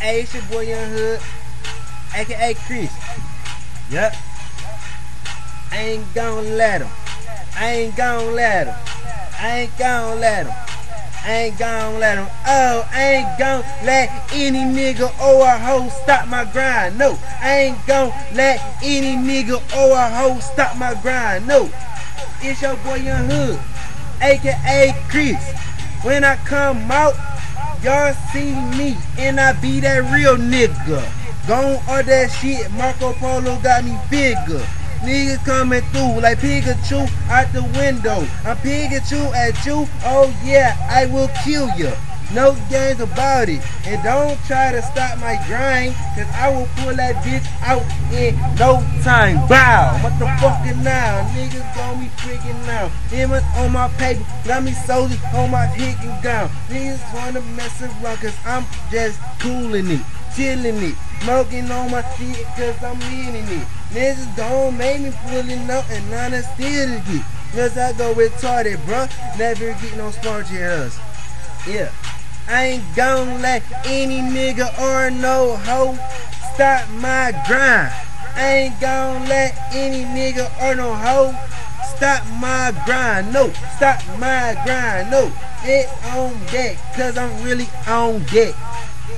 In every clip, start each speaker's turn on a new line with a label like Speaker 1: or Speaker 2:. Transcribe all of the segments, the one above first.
Speaker 1: Hey, it's your boy Young Hood, aka Chris. Yep. I ain't gon' let him. I ain't gon' let him. I ain't gon' let him. I ain't gon' let him. Oh, I ain't gon' let any nigga or a hoe stop my grind. No, I ain't gon' let any nigga or a hoe stop my grind. No, it's your boy Young Hood, aka Chris. When I come out, y'all see me and I be that real nigga. Gone all that shit, Marco Polo got me bigger. Niggas coming through like Pikachu out the window. I'm Pikachu at you, oh yeah, I will kill you. No games about it. And don't try to stop my grind, cause I will pull that bitch out in no time. Bow! What the fucking now? Niggas gon' be freaking now. Image on my paper, got me soldiers on my hick gown. Niggas wanna mess around, cause I'm just cooling it, chilling it. Smoking on my shit, cause I'm meaning it. Niggas don't make me pulling up and get. Cause I go retarded, bruh. Never get no smart us. Yeah. I ain't gon' let any nigga or no hoe stop my grind. I ain't gon' let any nigga or no hoe stop my grind. No, stop my grind. No, it on deck, cause I'm really on deck.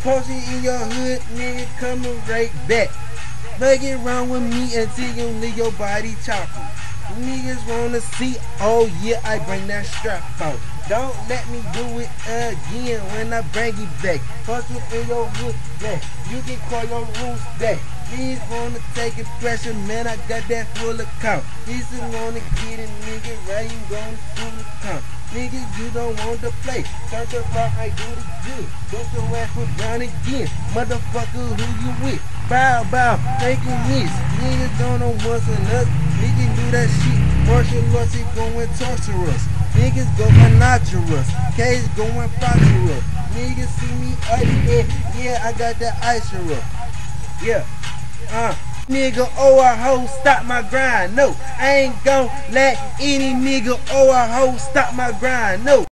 Speaker 1: Posting in your hood, nigga coming right back. It wrong with me until you leave your body chopping. Niggas wanna see, oh yeah, I bring that strap out. Don't let me do it again when I bring it back. Hustle in your hood back. You can call your rules back. Niggas wanna take it pressure, man, I got that full account. Niggas wanna get it, nigga, right, you gonna full account. Nigga, you don't want to play. Turn the rock, I do the. Don't your ass put down again. Motherfucker, who you with? Bow, bow, taking this. Niggas don't know what's us. Niggas do that shit. Martial arts, it going torturous. Niggas going notcherous. Cage going fracturous. Niggas see me up there. Yeah, I got that ice up. Yeah. Uh. Nigga or a hoe stop my grind. No, I ain't gon' let any nigga or a hoe stop my grind. No.